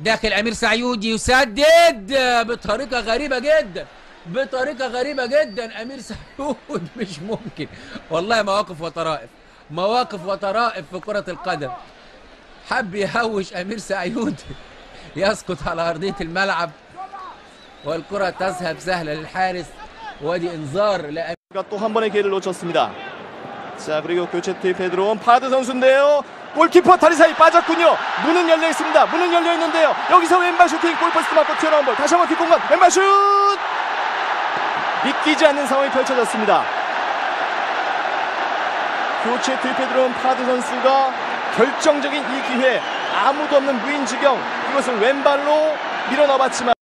داخل امير سعيود يسدد بطريقه غريبه جدا بطريقه غريبه جدا امير سعيود مش ممكن والله مواقف وطرائف مواقف وطرائف في كره القدم حب يهوش امير سعيود يسقط على ارضيه الملعب والكره تذهب سهله للحارس وادي انذار لامير 또 한 번의 기회를 놓쳤습니다. 자 그리고 교체 투입해 들어온 파드 선수인데요. 골키퍼 다리 사이 빠졌군요. 문은 열려 있습니다. 문은 열려 있는데요. 여기서 왼발 슈팅 골포스트 맞고 튀어나온 볼 다시 한번 뒷공간 왼발 슛 믿기지 않는 상황이 펼쳐졌습니다. 교체 투입해 들어온 파드 선수가 결정적인 이 기회 아무도 없는 무인 지경 이것을 왼발로 밀어넣어봤지만